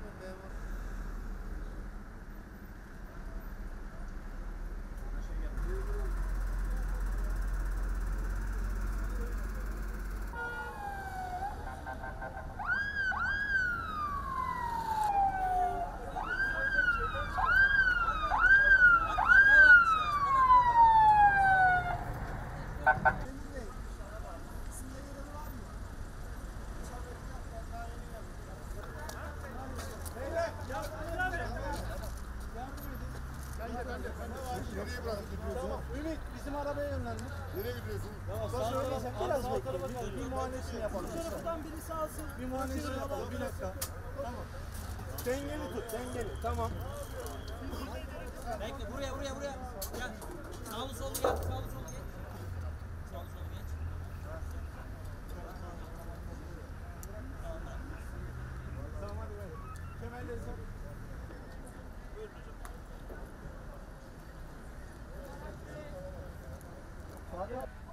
mi memur? Nereye bırakıyorsun? Tamam. Ümit bizim arabaya yönlendir. Nereye gidiyorsun? Ya sen öyleysen biraz bekle. Bir muayenesini yapalım. Bu taraftan biri sağ olsun. Bir muayenesini yapalım. Bir dakika. Tamam. Dengeli tut. Dengeli. Tamam. Bekle. Buraya buraya buraya. Gel. Sağlı solu gel. Sağlı solu geç. Sağlı solu geç. Tamam hadi. Kemerleri sok. Yeah.